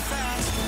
fast.